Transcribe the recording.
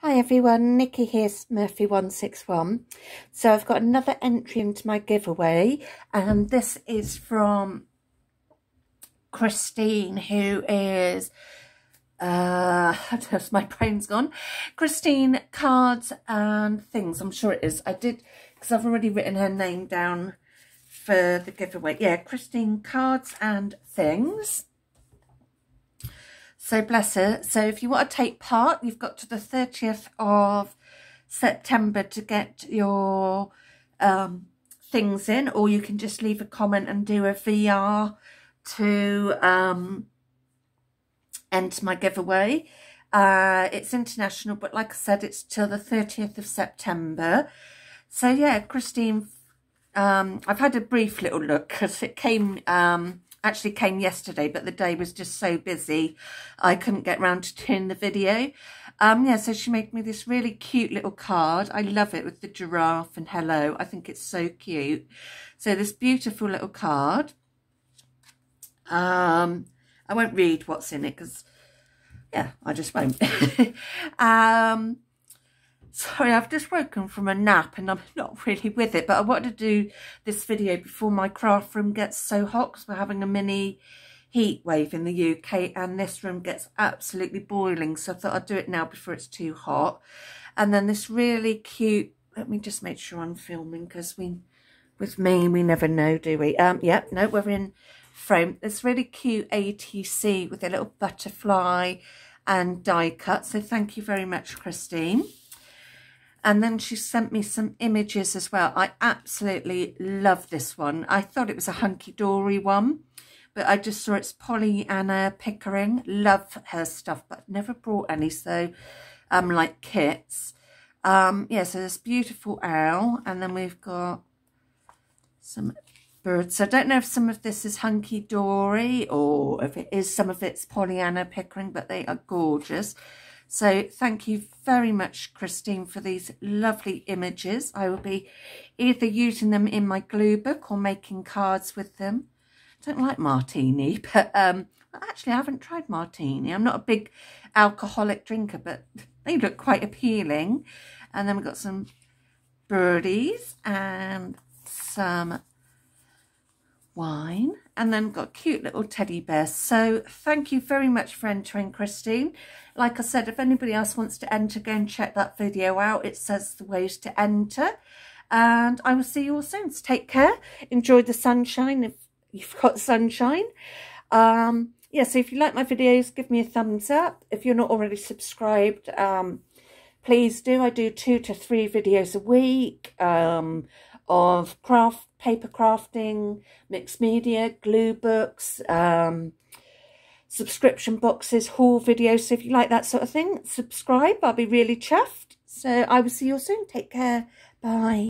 Hi everyone, Nicky here, Murphy161. So I've got another entry into my giveaway and this is from Christine who is, uh, my brain's gone. Christine Cards and Things, I'm sure it is. I did, because I've already written her name down for the giveaway. Yeah, Christine Cards and Things. So bless her. So if you want to take part, you've got to the 30th of September to get your um, things in, or you can just leave a comment and do a VR to um, enter my giveaway. Uh, it's international, but like I said, it's till the 30th of September. So yeah, Christine, um, I've had a brief little look because it came um, actually came yesterday, but the day was just so busy, I couldn't get round to doing the video. Um, yeah, so she made me this really cute little card. I love it with the giraffe and hello. I think it's so cute. So this beautiful little card. Um, I won't read what's in it because, yeah, I just won't. um, Sorry, I've just woken from a nap and I'm not really with it, but I wanted to do this video before my craft room gets so hot because we're having a mini heat wave in the UK and this room gets absolutely boiling. So I thought I'd do it now before it's too hot. And then this really cute, let me just make sure I'm filming because we, with me, we never know, do we? Um, Yep, no, we're in frame. This really cute ATC with a little butterfly and die cut. So thank you very much, Christine. And then she sent me some images as well. I absolutely love this one. I thought it was a Hunkydory one, but I just saw it's Pollyanna Pickering. Love her stuff, but never brought any, so um, like kits. Um, yeah, so this beautiful owl, and then we've got some birds. So I don't know if some of this is Hunkydory or if it is some of it's Pollyanna Pickering, but they are gorgeous. So thank you very much, Christine, for these lovely images. I will be either using them in my glue book or making cards with them. I don't like martini, but um, actually I haven't tried martini. I'm not a big alcoholic drinker, but they look quite appealing. And then we've got some birdies and some wine and then got cute little teddy bears. So thank you very much for entering, Christine. Like I said, if anybody else wants to enter, go and check that video out. It says the ways to enter. And I will see you all soon. So take care. Enjoy the sunshine if you've got sunshine. Um, yeah, so if you like my videos, give me a thumbs up. If you're not already subscribed, um, please do. I do two to three videos a week. Um, of craft, paper crafting, mixed media, glue books, um, subscription boxes, haul videos. So if you like that sort of thing, subscribe. I'll be really chuffed. So I will see you all soon. Take care. Bye.